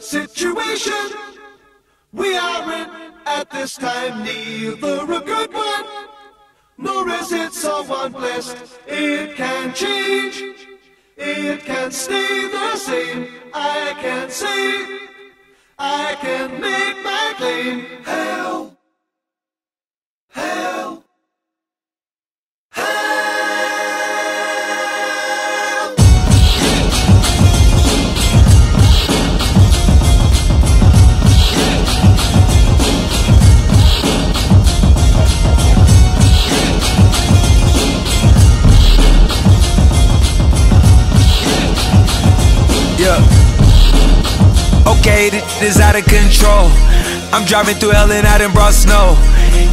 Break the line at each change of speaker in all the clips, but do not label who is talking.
situation we are in at this time, neither a good one, nor is it someone blessed. It can change, it can stay the same. I can say, I can make my claim. Hell,
This is out of control. I'm driving through hell and I done brought snow.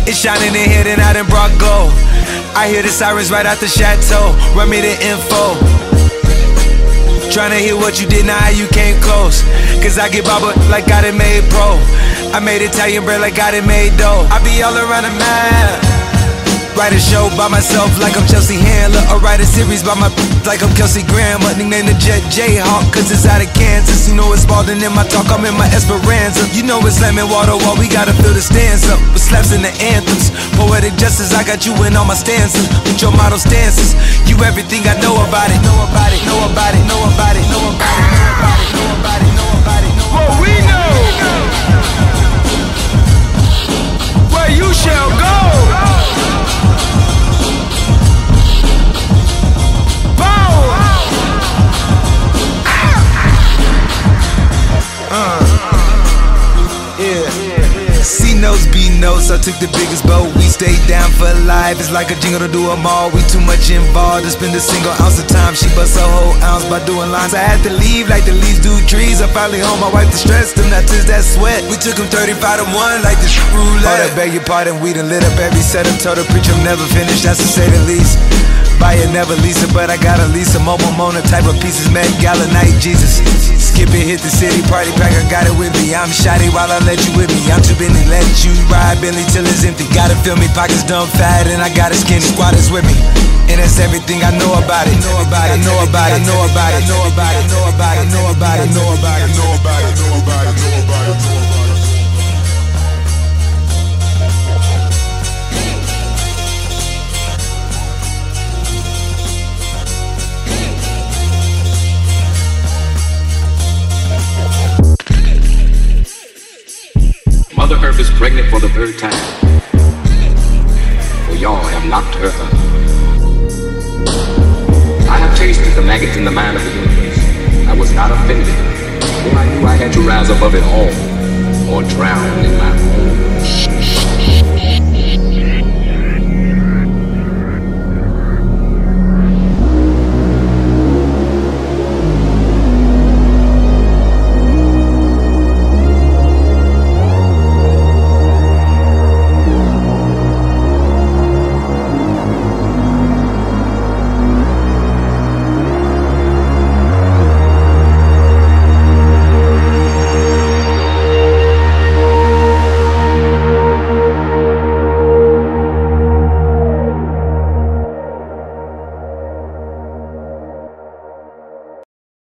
It's shining in here and I done brought gold. I hear the sirens right out the chateau. Run me the info. Tryna hear what you did, now how you came close. Cause I get baba like I done made pro. I made Italian bread like I done made dough. I be all around the map. Write a show by myself like I'm Chelsea Handler Or write a series by my like I'm Kelsey Grammer Nickname the Jet Jayhawk cause it's out of Kansas. You know it's Spalding in my talk, I'm in my Esperanza. You know it's slamming water while we gotta fill the stands up With slaps in the anthems. Poetic justice, I got you in all my stanzas With your model stances. You everything I know about it Know about it, know about it, know about it, know about it, notes, I took the biggest boat. We stayed down for life. It's like a jingle to do 'em all. We too much involved to spend a single ounce of time. She bust a whole ounce by doing lines. I had to leave like the leaves do trees. I'm finally home. My wife distressed them, not just that sweat. We took them 35 to 1 like the roulette. Hold up, beg your pardon. We done lit up every setup. Told the preacher I'm never finished, that's to say the least. Buy it, never lease it, but I gotta lease a mobile Mona type of pieces. Met Gala night, Jesus. Skip it, hit the city, party pack, I got it with me. I'm shoddy while I let you with me. I'm too busy, let you ride Billy till it's empty. Gotta fill me, pockets dumb fat, and I got a skinny squad is with me. And that's everything I know about it. Know about it, know about it, know about it, know about it, know about it, know about it, know about it, know about it,
Mother Earth is pregnant for the third time. For y'all have knocked her up. I have tasted the maggots in the mind of the universe. I was not offended, for I knew I had to rise above it all, or drown in my own